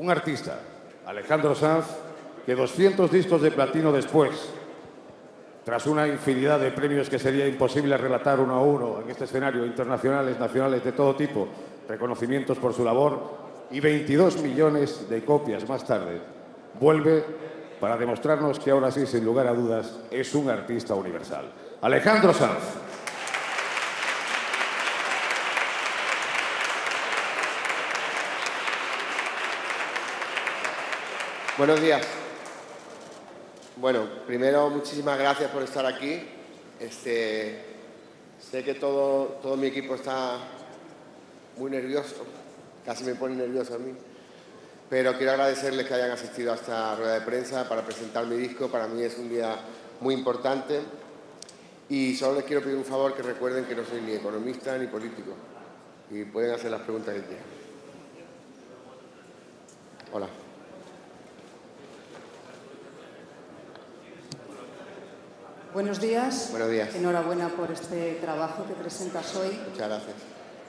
Un artista, Alejandro Sanz, que 200 discos de platino después, tras una infinidad de premios que sería imposible relatar uno a uno en este escenario, internacionales, nacionales, de todo tipo, reconocimientos por su labor, y 22 millones de copias más tarde, vuelve para demostrarnos que ahora sí, sin lugar a dudas, es un artista universal. Alejandro Sanz. Buenos días. Bueno, primero muchísimas gracias por estar aquí. Este, sé que todo, todo mi equipo está muy nervioso, casi me pone nervioso a mí, pero quiero agradecerles que hayan asistido a esta rueda de prensa para presentar mi disco. Para mí es un día muy importante y solo les quiero pedir un favor que recuerden que no soy ni economista ni político y pueden hacer las preguntas que quieran. Hola. Buenos días. Buenos días. Enhorabuena por este trabajo que presentas hoy. Muchas gracias.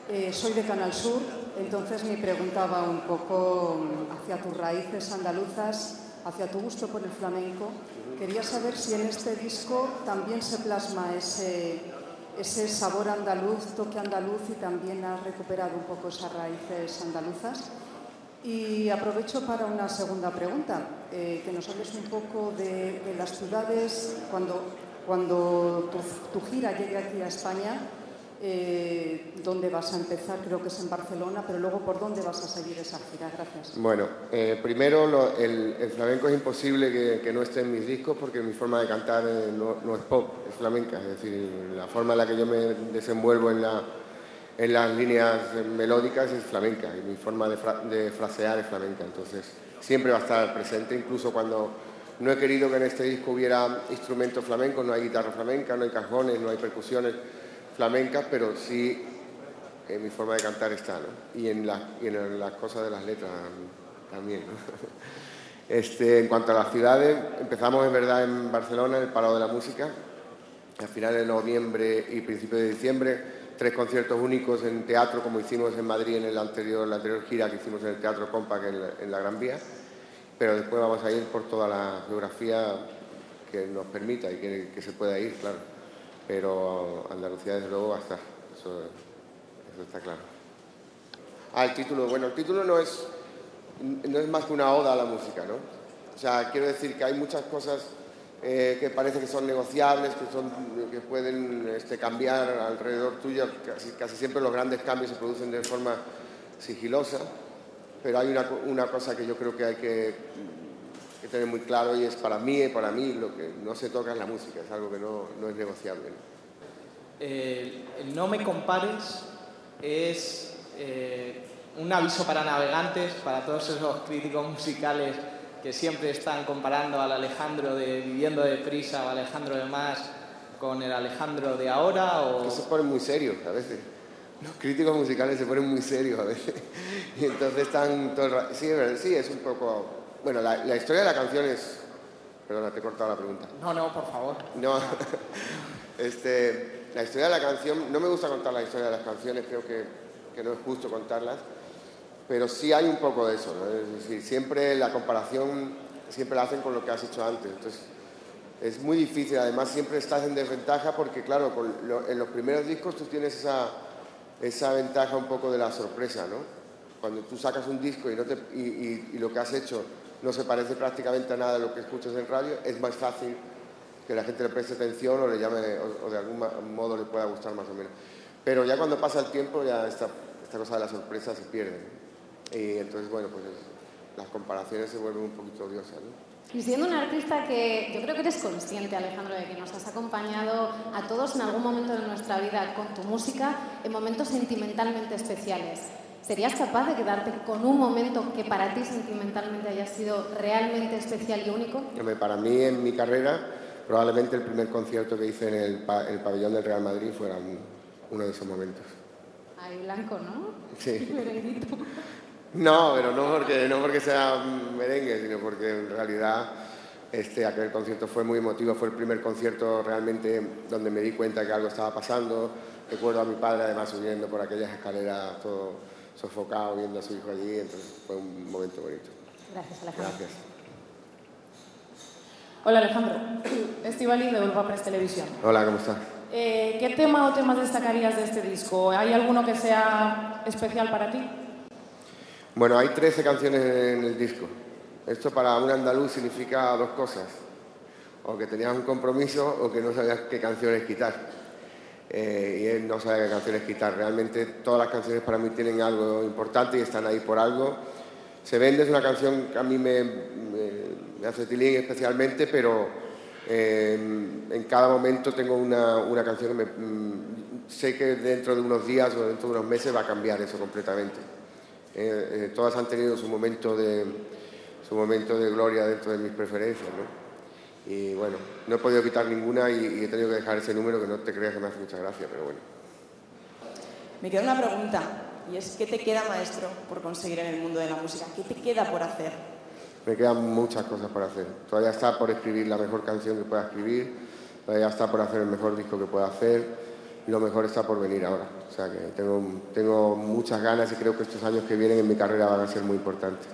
Eh, soy de Canal Sur, entonces me preguntaba un poco hacia tus raíces andaluzas, hacia tu gusto por el flamenco. Quería saber si en este disco también se plasma ese, ese sabor andaluz, toque andaluz y también has recuperado un poco esas raíces andaluzas. Y aprovecho para una segunda pregunta, eh, que nos hables un poco de, de las ciudades, cuando cuando tu, tu gira llegue aquí a España, eh, ¿dónde vas a empezar? Creo que es en Barcelona, pero luego ¿por dónde vas a seguir esa gira? Gracias. Bueno, eh, primero lo, el, el, flamenco es imposible que, que, no esté en mis discos porque mi forma de cantar eh, no, no, es pop, es flamenca. Es decir, la forma en la que yo me desenvuelvo en, la, en las líneas melódicas es flamenca y mi forma de, fra, de frasear es flamenca. Entonces, siempre va a estar presente, incluso cuando no he querido que en este disco hubiera instrumentos flamencos, no hay guitarra flamenca, no hay cajones, no hay percusiones flamencas, pero sí en mi forma de cantar está, ¿no? Y en, la, las cosas de las letras también, ¿no? Este, en cuanto a las ciudades, empezamos en verdad en Barcelona, el Palau de la Música, a finales de noviembre y principios de diciembre, tres conciertos únicos en teatro, como hicimos en Madrid en el anterior, la anterior gira que hicimos en el Teatro Compact en la Gran Vía pero después vamos a ir por toda la geografía que nos permita y que, que se pueda ir, claro. Pero Andalucía, desde luego, va a estar, eso, eso, está claro. Ah, el título, bueno, el título no es, no es más que una oda a la música, ¿no? O sea, quiero decir que hay muchas cosas eh, que parece que son negociables, que, son, que pueden este, cambiar alrededor tuyo, casi, casi siempre los grandes cambios se producen de forma sigilosa pero hay una, una, cosa que yo creo que hay que, que, tener muy claro y es para mí, para mí lo que no se toca es la música, es algo que no, no es negociable. Eh, el no me compares es eh, un aviso para navegantes, para todos esos críticos musicales que siempre están comparando al Alejandro de Viviendo de Prisa o Alejandro de Más con el Alejandro de ahora. O... Que se ponen muy serios a veces los críticos musicales se ponen muy serios a veces. Y entonces están todo el rato... Sí, sí, es un poco... Bueno, la, la, historia de la canción es... Perdona, te he cortado la pregunta. No, no, por favor. No, este, la historia de la canción... No me gusta contar la historia de las canciones, creo que, que no es justo contarlas, pero sí hay un poco de eso, ¿no? Es decir, siempre la comparación siempre la hacen con lo que has hecho antes. Entonces, es muy difícil, además siempre estás en desventaja porque, claro, lo, en los primeros discos tú tienes esa esa ventaja un poco de la sorpresa, ¿no? Cuando tú sacas un disco y, no te, y, lo que has hecho no se parece prácticamente a nada de lo que escuchas en radio, es más fácil que la gente le preste atención o le llame o, de algún modo le pueda gustar más o menos. Pero ya cuando pasa el tiempo ya esta, esta cosa de la sorpresa se pierde. Y entonces, bueno, pues es, las comparaciones se vuelven un poquito odiosas, ¿no? Y siendo un artista que yo creo que eres consciente, Alejandro, de que nos has acompañado a todos en algún momento de nuestra vida con tu música en momentos sentimentalmente especiales. ¿Serías capaz de quedarte con un momento que para ti sentimentalmente haya sido realmente especial y único? Para mí, en mi carrera, probablemente el primer concierto que hice en el, pa el pabellón del Real Madrid fuera un, uno de esos momentos. Ahí blanco, ¿no? Sí. No, pero no porque, no porque sea merengue, sino porque en realidad este, aquel concierto fue muy emotivo, fue el primer concierto realmente donde me di cuenta que algo estaba pasando. Recuerdo a mi padre además subiendo por aquellas escaleras todo sofocado, viendo a su hijo allí, entonces fue un momento bonito. Gracias, Alejandro. Gracias. Hola Alejandro, Estivali de Europa Press Televisión. Hola, ¿cómo estás? Eh, ¿Qué tema o temas destacarías de este disco? ¿Hay alguno que sea especial para ti? Bueno, hay 13 canciones en el disco. Esto para un andaluz significa dos cosas. O que tenías un compromiso o que no sabías qué canciones quitar. Eh, y él no sabe qué canciones quitar. Realmente todas las canciones para mí tienen algo importante y están ahí por algo. Se vende es una canción que a mí me, me, hace tilín especialmente, pero eh, en cada momento tengo una, una canción que mm, sé que dentro de unos días o dentro de unos meses va a cambiar eso completamente. Eh, eh, todas han tenido su momento, de, su momento de gloria dentro de mis preferencias. ¿no? Y bueno, no he podido quitar ninguna y, y, he tenido que dejar ese número que no te creas que me hace mucha gracia, pero bueno. Me queda una pregunta y es ¿qué te queda maestro por conseguir en el mundo de la música? ¿Qué te queda por hacer? Me quedan muchas cosas por hacer. Todavía está por escribir la mejor canción que pueda escribir, todavía está por hacer el mejor disco que pueda hacer lo mejor está por venir ahora. O sea que tengo, tengo muchas ganas y creo que estos años que vienen en mi carrera van a ser muy importantes.